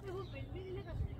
最后北面的那个